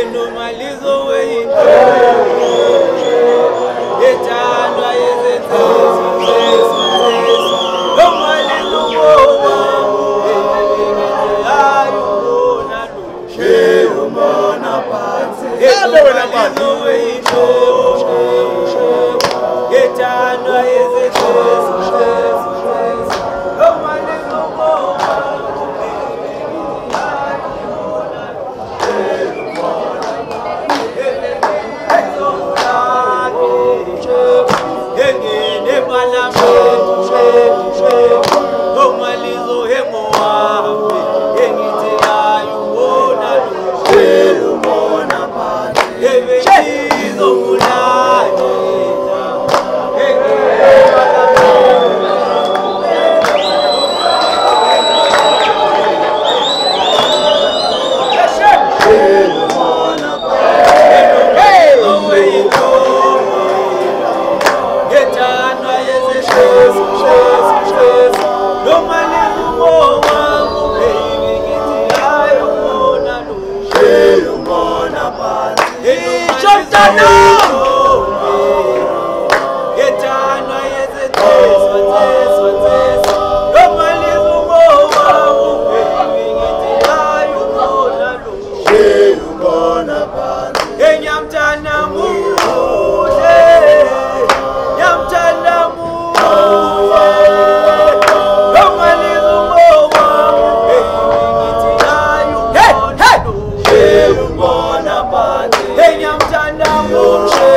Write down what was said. Eno malizo wei Etandwa eze tezo tezo tezo Eno malizo wei Ayo mona lu Sheo mona pati Eno malizo wei Etandwa eze tezo tezo no! And I pandang